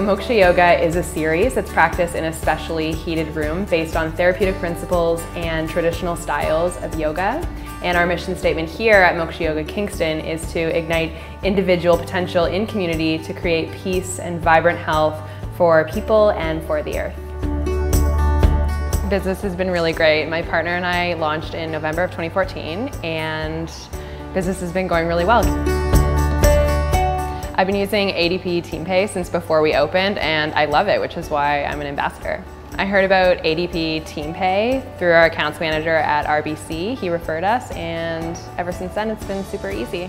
Moksha Yoga is a series that's practiced in a specially heated room based on therapeutic principles and traditional styles of yoga. And our mission statement here at Moksha Yoga Kingston is to ignite individual potential in community to create peace and vibrant health for people and for the earth. Business has been really great. My partner and I launched in November of 2014 and business has been going really well. I've been using ADP TeamPay since before we opened and I love it, which is why I'm an ambassador. I heard about ADP TeamPay through our accounts manager at RBC. He referred us and ever since then it's been super easy.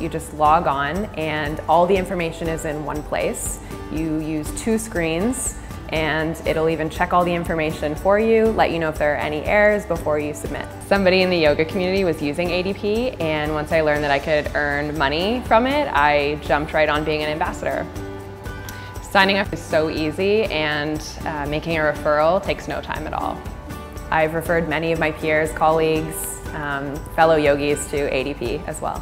You just log on and all the information is in one place. You use two screens and it'll even check all the information for you, let you know if there are any errors before you submit. Somebody in the yoga community was using ADP and once I learned that I could earn money from it, I jumped right on being an ambassador. Signing up is so easy and uh, making a referral takes no time at all. I've referred many of my peers, colleagues, um, fellow yogis to ADP as well.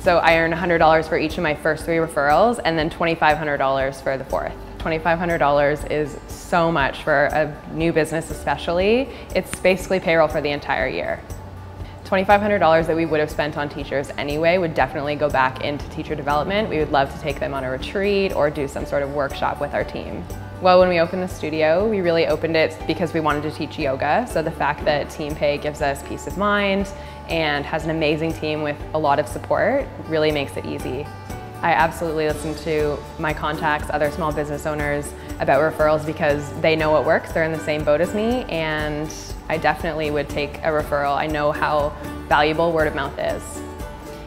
So I earn $100 for each of my first three referrals and then $2,500 for the fourth. $2,500 is so much for a new business especially. It's basically payroll for the entire year. $2,500 that we would have spent on teachers anyway would definitely go back into teacher development. We would love to take them on a retreat or do some sort of workshop with our team. Well, when we opened the studio, we really opened it because we wanted to teach yoga. So the fact that TeamPay gives us peace of mind and has an amazing team with a lot of support really makes it easy. I absolutely listen to my contacts, other small business owners about referrals because they know what works, they're in the same boat as me, and I definitely would take a referral. I know how valuable word of mouth is.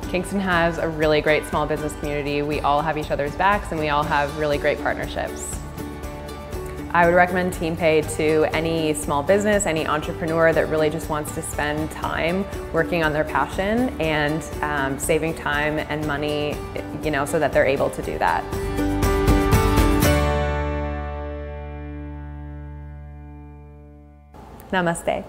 Kingston has a really great small business community. We all have each other's backs and we all have really great partnerships. I would recommend TeamPay to any small business, any entrepreneur that really just wants to spend time working on their passion and um, saving time and money, you know, so that they're able to do that. Namaste.